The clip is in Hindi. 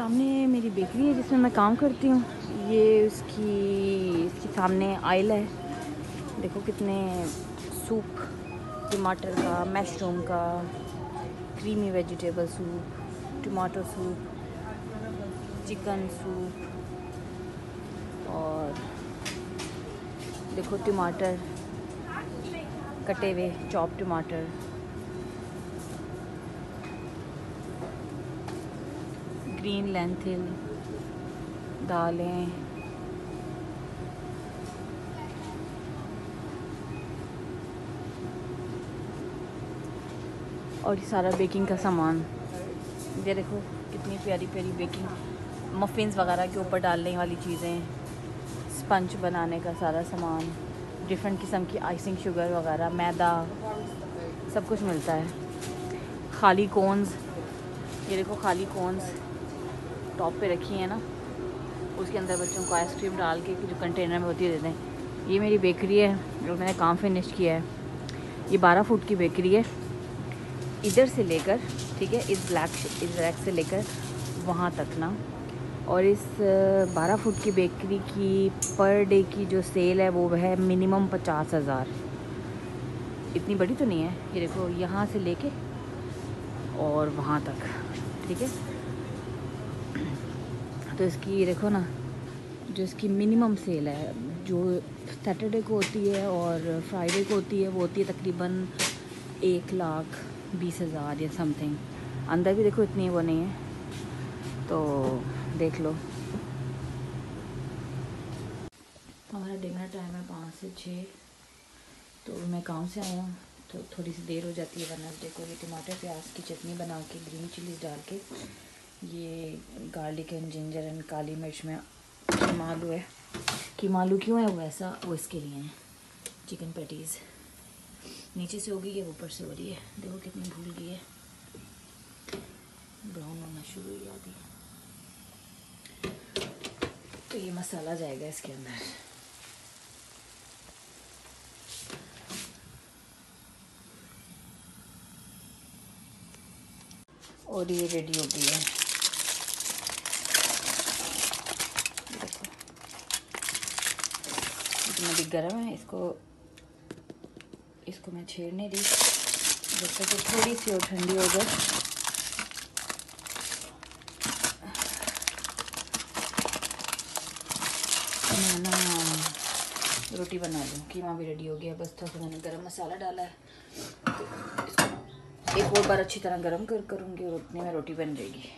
सामने मेरी बेकरी है जिसमें मैं काम करती हूँ। ये उसकी, इसके सामने आयल है। देखो कितने सूप टमाटर का, मशरूम का creamy vegetable soup tomato soup chicken soup और देखो टमाटर, कटे हुए चॉप टमाटर। ग्रीन लेंथिल, दालें। और ये सारा बेकिंग का सामान। ये देखो, कितनी प्यारी प्यारी बेकिंग मफ़िन्स वगैरह के ऊपर डालने वाली चीज़ें। स्पंज बनाने का सारा सामान। डिफरेंट किस्म की आइसिंग शुगर वगैरह, मैदा। सब कुछ मिलता है। खाली कोन्स ये देखो, खाली कोन्स टॉप पे रखी है ना, उसके अंदर बच्चों को आइसक्रीम डाल के जो कंटेनर में होती है देते हैं। ये मेरी बेकरी है, जो मैंने काम फिनिश किया है। ये बारह फुट की बेकरी है। इधर से लेकर, ठीक है, इस ब्लैक इस ब्लैक से लेकर वहाँ तक ना। और इस बारह फुट की बेकरी की पर डे की जो सेल है, वो है मिनिमम पचास हज़ार। इतनी बड़ी तो नहीं है। ये देखो, यहाँ से लेके और वहाँ तक, ठीक है? तो इसकी देखो ना, जो इसकी मिनिमम सेल है, जो सैटरडे को होती है और फ्राइडे को होती है, वो होती है तकरीबन एक लाख बीस हज़ार या समथिंग अंदर भी देखो इतनी वो नहीं है। तो देख लो। हमारा डिनर टाइम है पाँच से छः। तो मैं काम से आया? हूँ तो थोड़ी सी देर हो जाती है, वरना देखो ये टमाटर प्याज की चटनी बना के ग्रीन चिलीज डाल के ये गार्लिक एंड जिंजर एंड काली मिर्च में कीमा आलू है। कीमा आलू क्यों है? वो ऐसा, वो इसके लिए है। चिकन पैटीज़ नीचे से हो गई है ऊपर से हो रही है? देखो कितनी भूल गई है। ब्राउन होना शुरू हो जाती है। तो ये मसाला जाएगा इसके अंदर। और ये रेडी हो गई है। इतना भी गर्म है, इसको इसको मैं छेड़ने दी जब तक थोड़ी सी और ठंडी हो जाए। रोटी बना लूँ। कीमा भी रेडी हो गया, बस थोड़ा सा मैंने गरम मसाला डाला है। तो एक और बार अच्छी तरह गरम कर करूँगी और उतने में रोटी बन जाएगी।